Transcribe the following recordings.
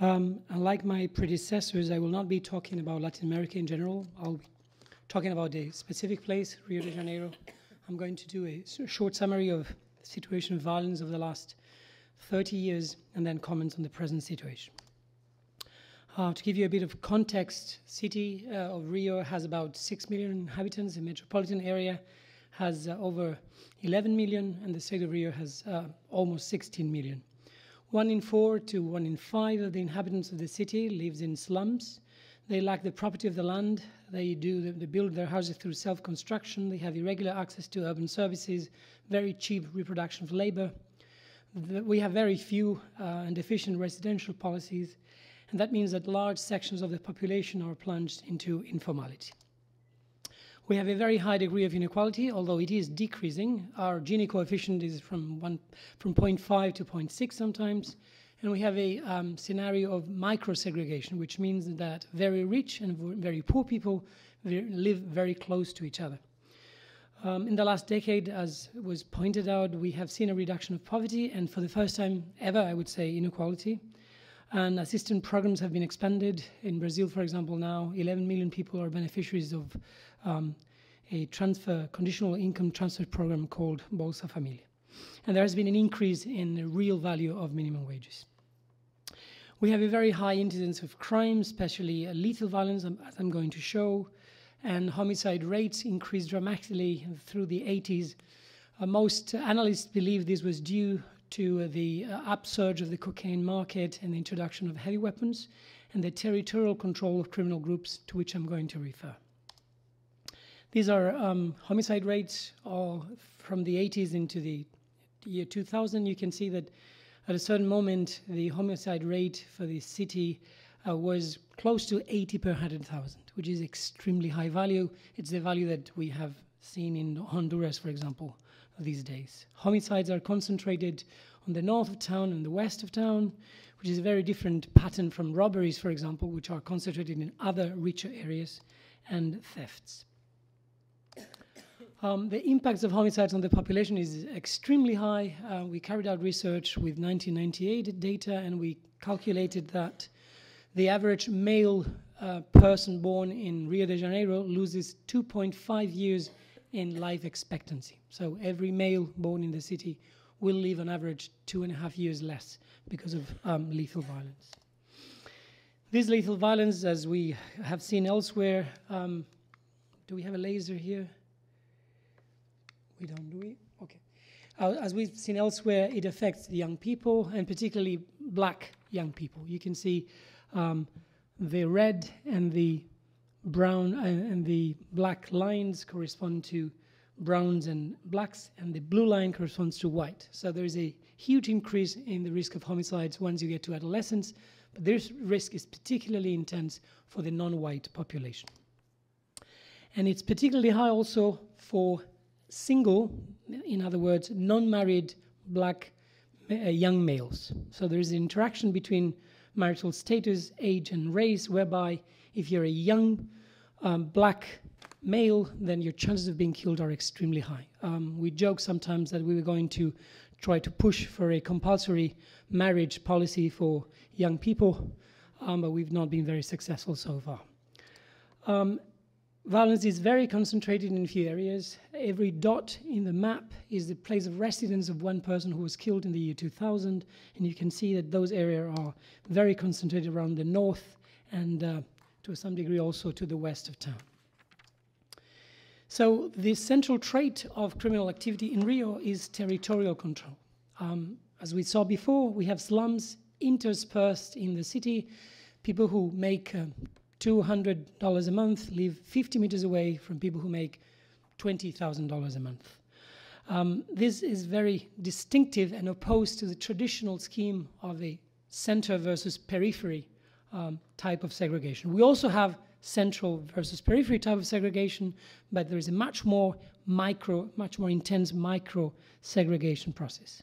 Um, unlike my predecessors, I will not be talking about Latin America in general. I'll be talking about a specific place, Rio de Janeiro. I'm going to do a short summary of the situation of violence of the last 30 years and then comments on the present situation. Uh, to give you a bit of context, city uh, of Rio has about 6 million inhabitants. The metropolitan area has uh, over 11 million, and the state of Rio has uh, almost 16 million. One in four to one in five of the inhabitants of the city lives in slums. They lack the property of the land. They do they build their houses through self-construction. They have irregular access to urban services, very cheap reproduction of labor. We have very few uh, and efficient residential policies, and that means that large sections of the population are plunged into informality. We have a very high degree of inequality, although it is decreasing. Our Gini coefficient is from, one, from 0.5 to 0.6 sometimes. And we have a um, scenario of micro-segregation, which means that very rich and very poor people live very close to each other. Um, in the last decade, as was pointed out, we have seen a reduction of poverty, and for the first time ever, I would say, inequality. And assistance programs have been expanded. In Brazil, for example, now 11 million people are beneficiaries of um, a transfer, conditional income transfer program called Bolsa Familia. And there has been an increase in the real value of minimum wages. We have a very high incidence of crime, especially lethal violence, um, as I'm going to show, and homicide rates increased dramatically through the 80s. Uh, most analysts believe this was due to the uh, upsurge of the cocaine market and the introduction of heavy weapons and the territorial control of criminal groups to which I'm going to refer. These are um, homicide rates from the 80s into the year 2000. You can see that at a certain moment, the homicide rate for the city uh, was close to 80 per 100,000, which is extremely high value. It's the value that we have seen in Honduras, for example, these days. Homicides are concentrated on the north of town and the west of town, which is a very different pattern from robberies, for example, which are concentrated in other richer areas, and thefts. Um, the impacts of homicides on the population is extremely high. Uh, we carried out research with 1998 data, and we calculated that the average male uh, person born in Rio de Janeiro loses 2.5 years in life expectancy. So every male born in the city will live on average two and a half years less because of um, lethal violence. This lethal violence, as we have seen elsewhere, um, do we have a laser here? We don't, do we? Okay. Uh, as we've seen elsewhere, it affects the young people and particularly black young people. You can see um, the red and the brown and the black lines correspond to browns and blacks, and the blue line corresponds to white. So there is a huge increase in the risk of homicides once you get to adolescence, but this risk is particularly intense for the non-white population. And it's particularly high also for single, in other words, non-married black uh, young males. So there is an interaction between marital status, age, and race, whereby if you're a young um, black male, then your chances of being killed are extremely high. Um, we joke sometimes that we were going to try to push for a compulsory marriage policy for young people, um, but we've not been very successful so far. Um, violence is very concentrated in a few areas. Every dot in the map is the place of residence of one person who was killed in the year 2000, and you can see that those areas are very concentrated around the north and uh, to some degree also to the west of town. So the central trait of criminal activity in Rio is territorial control. Um, as we saw before, we have slums interspersed in the city. People who make uh, $200 a month live 50 meters away from people who make $20,000 a month. Um, this is very distinctive and opposed to the traditional scheme of a center versus periphery um, type of segregation. We also have central versus periphery type of segregation, but there is a much more micro, much more intense micro segregation process.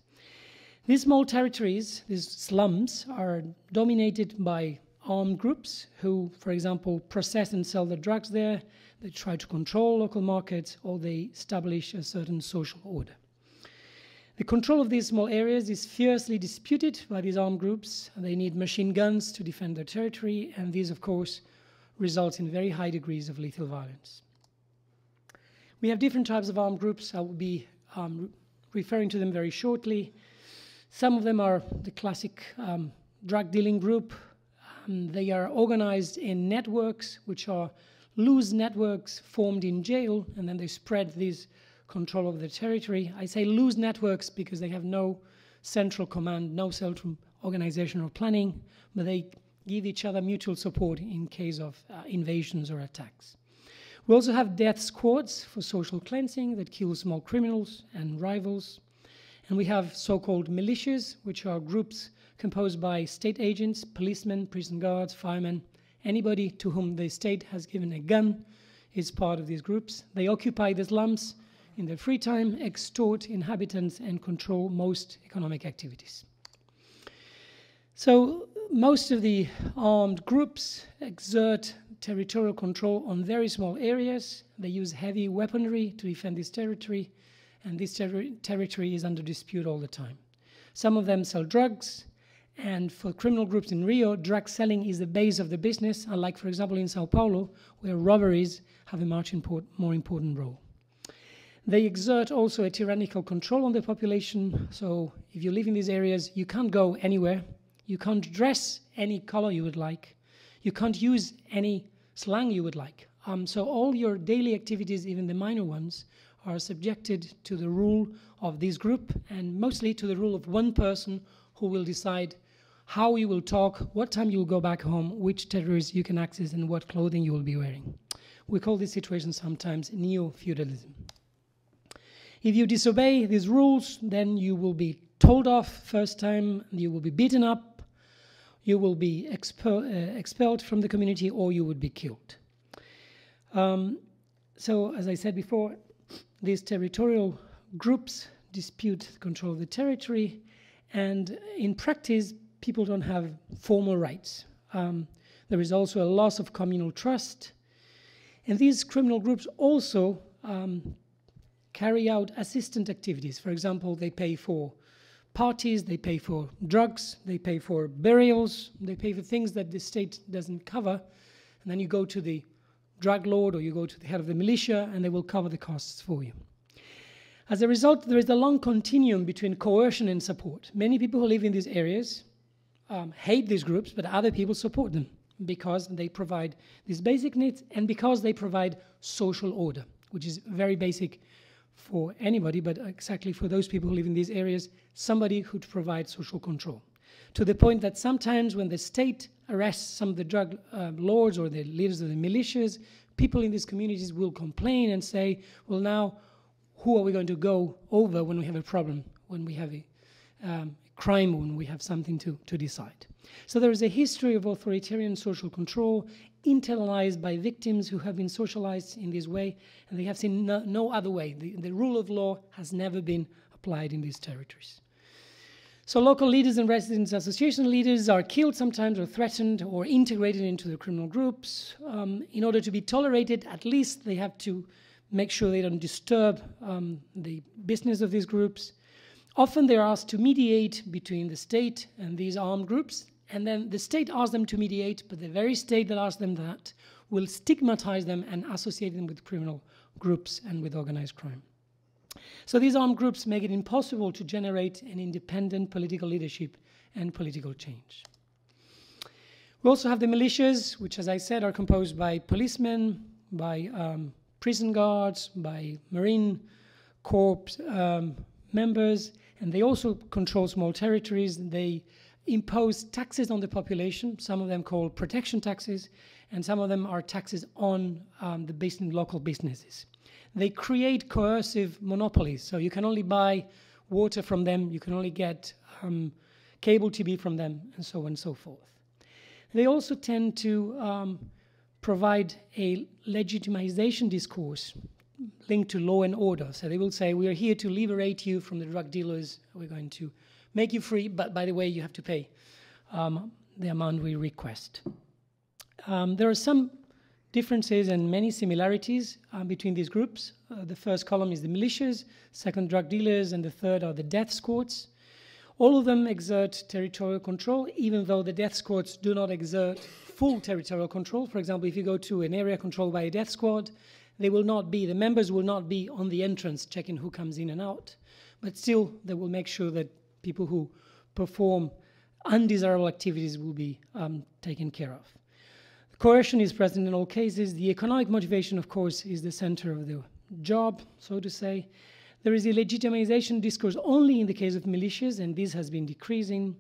These small territories, these slums, are dominated by armed groups who, for example, process and sell the drugs there, they try to control local markets, or they establish a certain social order. The control of these small areas is fiercely disputed by these armed groups. They need machine guns to defend their territory, and these, of course, result in very high degrees of lethal violence. We have different types of armed groups. I will be um, referring to them very shortly. Some of them are the classic um, drug dealing group. Um, they are organized in networks, which are loose networks formed in jail, and then they spread these control of the territory. I say loose networks because they have no central command, no central organizational planning, but they give each other mutual support in case of uh, invasions or attacks. We also have death squads for social cleansing that kill small criminals and rivals. And we have so called militias, which are groups composed by state agents, policemen, prison guards, firemen, anybody to whom the state has given a gun is part of these groups. They occupy the slums in their free time, extort inhabitants, and control most economic activities. So, most of the armed groups exert territorial control on very small areas. They use heavy weaponry to defend this territory, and this ter territory is under dispute all the time. Some of them sell drugs, and for criminal groups in Rio, drug selling is the base of the business, unlike, for example, in Sao Paulo, where robberies have a much import more important role. They exert also a tyrannical control on the population. So if you live in these areas, you can't go anywhere. You can't dress any color you would like. You can't use any slang you would like. Um, so all your daily activities, even the minor ones, are subjected to the rule of this group and mostly to the rule of one person who will decide how you will talk, what time you will go back home, which territories you can access, and what clothing you will be wearing. We call this situation sometimes neo-feudalism. If you disobey these rules, then you will be told off first time, you will be beaten up, you will be expel, uh, expelled from the community, or you would be killed. Um, so, as I said before, these territorial groups dispute control of the territory, and in practice, people don't have formal rights. Um, there is also a loss of communal trust, and these criminal groups also um, carry out assistant activities. For example, they pay for parties, they pay for drugs, they pay for burials, they pay for things that the state doesn't cover. And then you go to the drug lord or you go to the head of the militia and they will cover the costs for you. As a result, there is a long continuum between coercion and support. Many people who live in these areas um, hate these groups, but other people support them because they provide these basic needs and because they provide social order, which is very basic for anybody, but exactly for those people who live in these areas, somebody who provides social control. To the point that sometimes when the state arrests some of the drug uh, lords or the leaders of the militias, people in these communities will complain and say, well, now who are we going to go over when we have a problem, when we have a um, crime, when we have something to, to decide? So there is a history of authoritarian social control internalized by victims who have been socialized in this way, and they have seen no, no other way. The, the rule of law has never been applied in these territories. So local leaders and residents association leaders are killed sometimes or threatened or integrated into the criminal groups. Um, in order to be tolerated, at least they have to make sure they don't disturb um, the business of these groups. Often they're asked to mediate between the state and these armed groups and then the state asks them to mediate, but the very state that asks them that will stigmatize them and associate them with criminal groups and with organized crime. So these armed groups make it impossible to generate an independent political leadership and political change. We also have the militias, which, as I said, are composed by policemen, by um, prison guards, by Marine Corps um, members, and they also control small territories. They impose taxes on the population, some of them called protection taxes, and some of them are taxes on um, the local businesses. They create coercive monopolies, so you can only buy water from them, you can only get um, cable TV from them, and so on and so forth. They also tend to um, provide a legitimization discourse linked to law and order. So they will say, we are here to liberate you from the drug dealers, we're going to make you free, but by the way, you have to pay um, the amount we request. Um, there are some differences and many similarities uh, between these groups. Uh, the first column is the militias, second drug dealers, and the third are the death squads. All of them exert territorial control, even though the death squads do not exert full territorial control. For example, if you go to an area controlled by a death squad, they will not be, the members will not be on the entrance checking who comes in and out, but still they will make sure that people who perform undesirable activities will be um, taken care of. Coercion is present in all cases. The economic motivation, of course, is the center of the job, so to say. There is a legitimization discourse only in the case of militias, and this has been decreasing.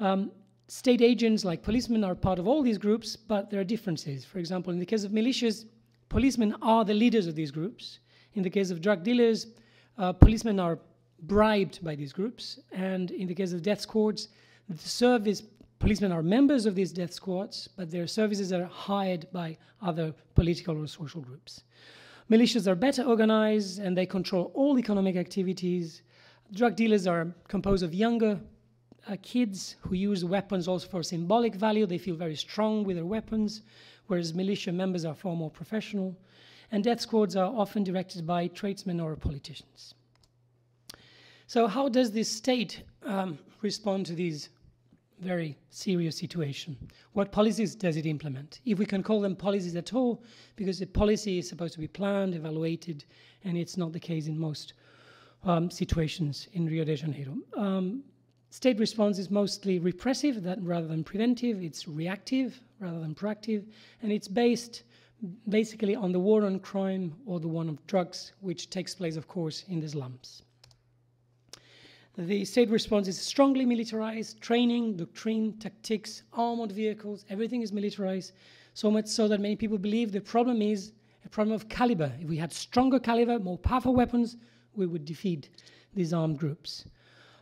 Um, state agents like policemen are part of all these groups, but there are differences. For example, in the case of militias, policemen are the leaders of these groups. In the case of drug dealers, uh, policemen are bribed by these groups. And in the case of death squads, the service policemen are members of these death squads, but their services are hired by other political or social groups. Militias are better organized and they control all economic activities. Drug dealers are composed of younger uh, kids who use weapons also for symbolic value. They feel very strong with their weapons, whereas militia members are far more professional. And death squads are often directed by tradesmen or politicians. So, how does the state um, respond to these very serious situation. What policies does it implement? If we can call them policies at all, because a policy is supposed to be planned, evaluated, and it's not the case in most um, situations in Rio de Janeiro. Um, state response is mostly repressive that, rather than preventive, it's reactive rather than proactive, and it's based basically on the war on crime or the war of drugs, which takes place, of course, in the slums. The state response is strongly militarized, training, doctrine, tactics, armored vehicles, everything is militarized, so much so that many people believe the problem is a problem of caliber. If we had stronger caliber, more powerful weapons, we would defeat these armed groups.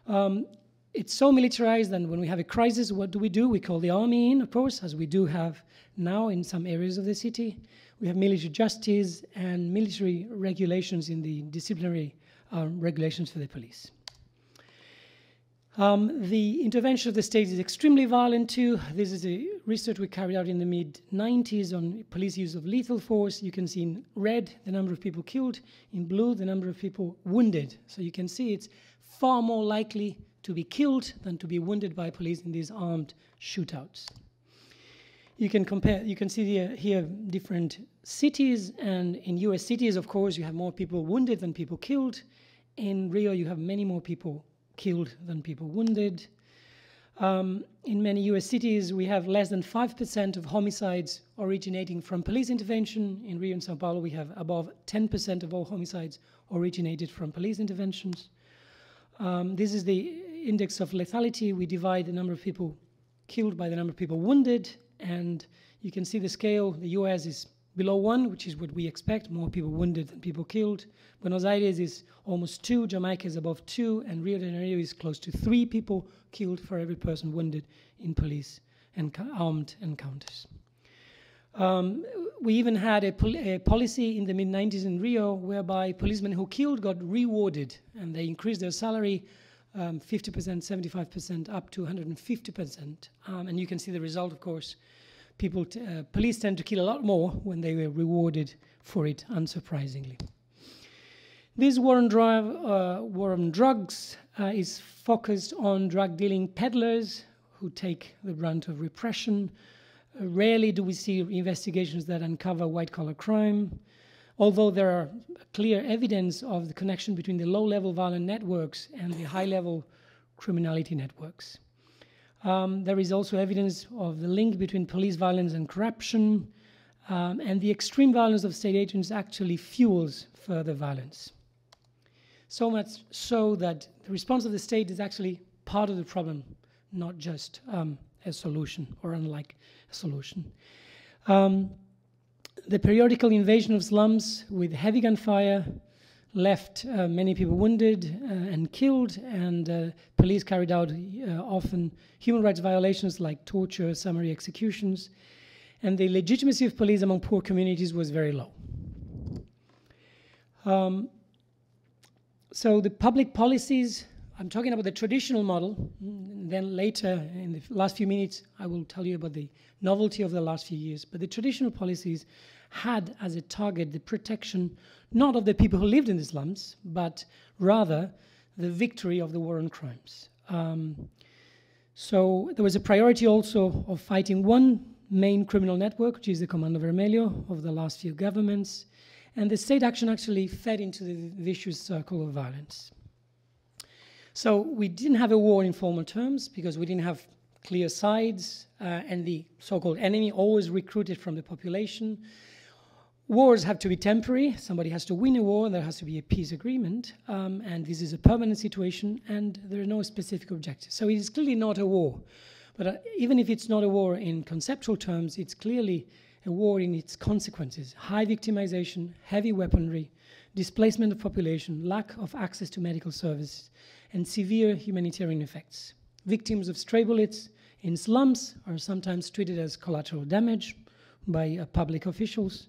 Um, it's so militarized and when we have a crisis, what do we do? We call the army in, of course, as we do have now in some areas of the city. We have military justice and military regulations in the disciplinary uh, regulations for the police. Um, the intervention of the state is extremely violent too. This is a research we carried out in the mid 90s on police use of lethal force. You can see in red the number of people killed, in blue the number of people wounded. So you can see it's far more likely to be killed than to be wounded by police in these armed shootouts. You can compare, you can see here, here different cities, and in US cities, of course, you have more people wounded than people killed. In Rio, you have many more people killed than people wounded. Um, in many US cities, we have less than 5% of homicides originating from police intervention. In Rio and Sao Paulo, we have above 10% of all homicides originated from police interventions. Um, this is the index of lethality. We divide the number of people killed by the number of people wounded, and you can see the scale. The US is below one, which is what we expect, more people wounded than people killed. Buenos Aires is almost two, Jamaica is above two, and Rio de Janeiro is close to three people killed for every person wounded in police and armed encounters. Um, we even had a, pol a policy in the mid 90s in Rio whereby policemen who killed got rewarded and they increased their salary um, 50%, 75%, up to 150%. Um, and you can see the result, of course, people, uh, police tend to kill a lot more when they were rewarded for it, unsurprisingly. This war on, drive, uh, war on drugs uh, is focused on drug dealing peddlers who take the brunt of repression. Uh, rarely do we see investigations that uncover white collar crime, although there are clear evidence of the connection between the low level violent networks and the high level criminality networks. Um, there is also evidence of the link between police violence and corruption, um, and the extreme violence of state agents actually fuels further violence. So much so that the response of the state is actually part of the problem, not just um, a solution or unlike a solution. The periodical invasion of slums with heavy gunfire, left uh, many people wounded uh, and killed, and uh, police carried out uh, often human rights violations like torture, summary executions, and the legitimacy of police among poor communities was very low. Um, so the public policies I'm talking about the traditional model. And then later, in the last few minutes, I will tell you about the novelty of the last few years. But the traditional policies had as a target the protection not of the people who lived in the slums, but rather the victory of the war on crimes. Um, so there was a priority also of fighting one main criminal network, which is the Comando Vermelho of the last few governments, and the state action actually fed into the vicious circle of violence. So we didn't have a war in formal terms because we didn't have clear sides, uh, and the so-called enemy always recruited from the population. Wars have to be temporary. Somebody has to win a war. There has to be a peace agreement, um, and this is a permanent situation, and there are no specific objectives. So it is clearly not a war. But uh, even if it's not a war in conceptual terms, it's clearly a war in its consequences: high victimization, heavy weaponry, displacement of population, lack of access to medical services, and severe humanitarian effects. Victims of stray bullets in slums are sometimes treated as collateral damage by uh, public officials.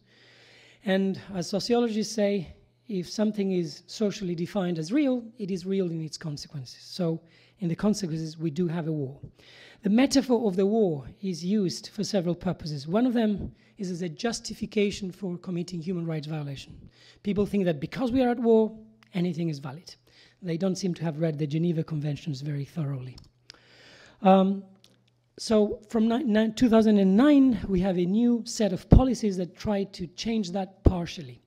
And as sociologists say, if something is socially defined as real, it is real in its consequences. So, in the consequences, we do have a war. The metaphor of the war is used for several purposes. One of them is as a justification for committing human rights violation. People think that because we are at war, anything is valid. They don't seem to have read the Geneva Conventions very thoroughly. Um, so from 2009, we have a new set of policies that try to change that partially.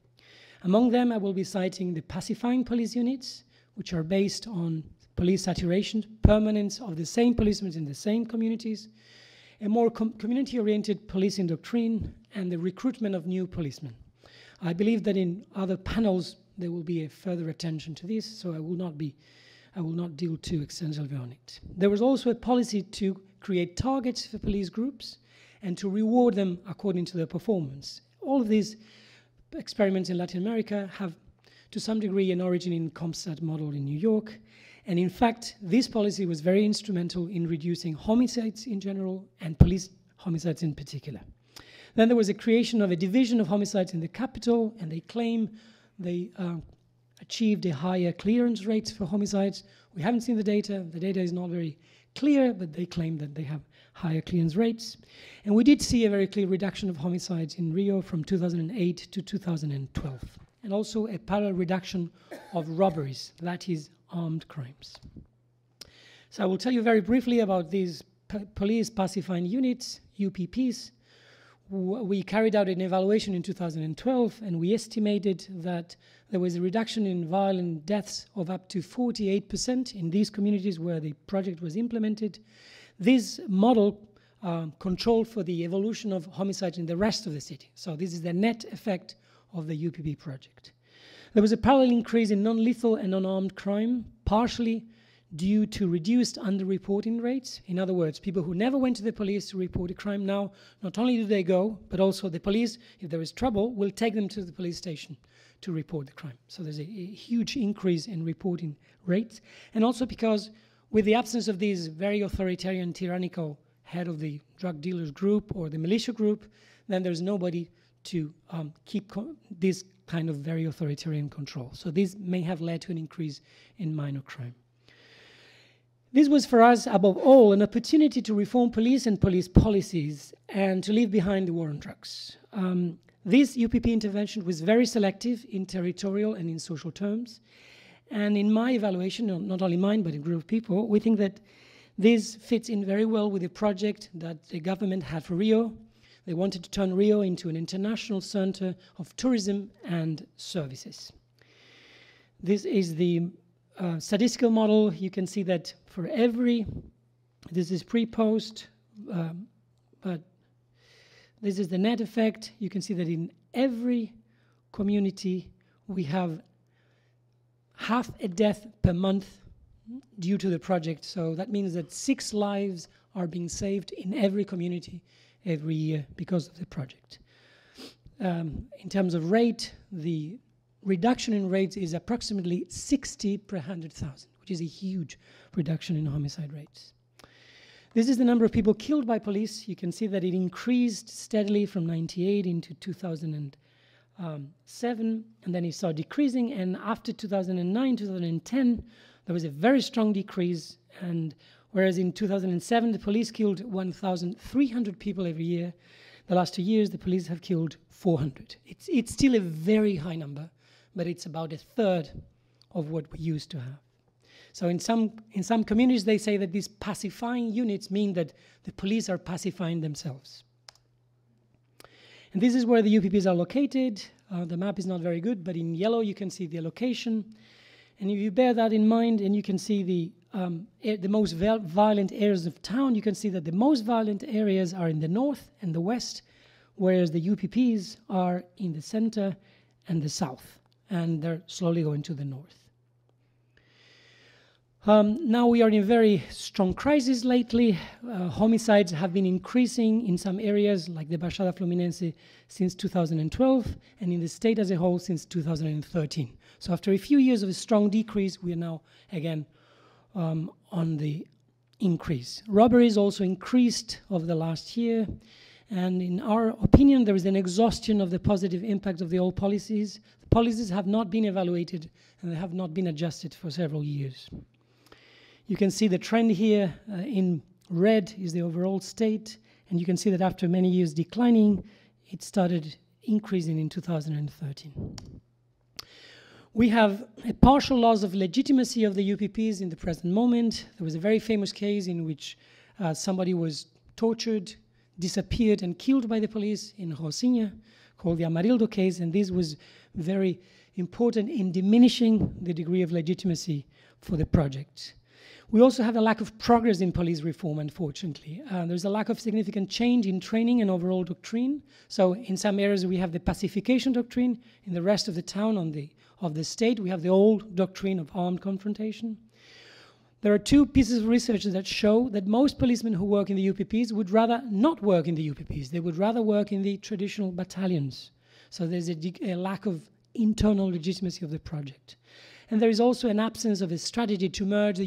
Among them, I will be citing the pacifying police units, which are based on police saturation, permanence of the same policemen in the same communities, a more com community-oriented policing doctrine, and the recruitment of new policemen. I believe that in other panels there will be a further attention to this, so I will not be, I will not deal too extensively on it. There was also a policy to create targets for police groups and to reward them according to their performance. All of these experiments in Latin America have, to some degree, an origin in CompStat model in New York, and in fact, this policy was very instrumental in reducing homicides in general and police homicides in particular. Then there was a creation of a division of homicides in the capital, and they claim they uh, achieved a higher clearance rate for homicides. We haven't seen the data. The data is not very clear, but they claim that they have higher clearance rates. And we did see a very clear reduction of homicides in Rio from 2008 to 2012, and also a parallel reduction of robberies, that is, armed crimes. So I will tell you very briefly about these police pacifying units, UPPs. We carried out an evaluation in 2012 and we estimated that there was a reduction in violent deaths of up to 48% in these communities where the project was implemented. This model uh, controlled for the evolution of homicides in the rest of the city. So this is the net effect of the UPP project. There was a parallel increase in non-lethal and unarmed crime, partially due to reduced underreporting rates. In other words, people who never went to the police to report a crime now, not only do they go, but also the police, if there is trouble, will take them to the police station to report the crime. So there's a, a huge increase in reporting rates. And also because with the absence of these very authoritarian, tyrannical head of the drug dealers group or the militia group, then there's nobody to um, keep this kind of very authoritarian control. So this may have led to an increase in minor crime. This was for us, above all, an opportunity to reform police and police policies and to leave behind the war on drugs. Um, this UPP intervention was very selective in territorial and in social terms. And in my evaluation, not only mine, but a group of people, we think that this fits in very well with the project that the government had for Rio, they wanted to turn Rio into an international center of tourism and services. This is the uh, statistical model. You can see that for every, this is pre-post, um, but this is the net effect. You can see that in every community, we have half a death per month due to the project. So that means that six lives are being saved in every community every year because of the project. Um, in terms of rate, the reduction in rates is approximately 60 per 100,000, which is a huge reduction in homicide rates. This is the number of people killed by police. You can see that it increased steadily from 98 into 2007, um, and then it started decreasing. And after 2009, 2010, there was a very strong decrease. And whereas in 2007, the police killed 1,300 people every year, the last two years, the police have killed 400. It's, it's still a very high number, but it's about a third of what we used to have. So in some, in some communities, they say that these pacifying units mean that the police are pacifying themselves. And this is where the UPPs are located. Uh, the map is not very good, but in yellow you can see the location. And if you bear that in mind and you can see the, um, the most violent areas of town, you can see that the most violent areas are in the north and the west, whereas the UPPs are in the center and the south, and they're slowly going to the north. Um, now we are in very strong crisis lately. Uh, homicides have been increasing in some areas like the Baixada Fluminense since 2012 and in the state as a whole since 2013. So after a few years of a strong decrease, we are now again um, on the increase. Robberies also increased over the last year. And in our opinion, there is an exhaustion of the positive impact of the old policies. Policies have not been evaluated and they have not been adjusted for several years. You can see the trend here uh, in red is the overall state, and you can see that after many years declining, it started increasing in 2013. We have a partial loss of legitimacy of the UPPs in the present moment. There was a very famous case in which uh, somebody was tortured, disappeared, and killed by the police in Rocinha, called the Amarildo case, and this was very important in diminishing the degree of legitimacy for the project. We also have a lack of progress in police reform, unfortunately. Uh, there's a lack of significant change in training and overall doctrine. So in some areas we have the pacification doctrine. In the rest of the town on the, of the state, we have the old doctrine of armed confrontation. There are two pieces of research that show that most policemen who work in the UPPs would rather not work in the UPPs. They would rather work in the traditional battalions. So there's a, a lack of internal legitimacy of the project. And there is also an absence of a strategy to merge the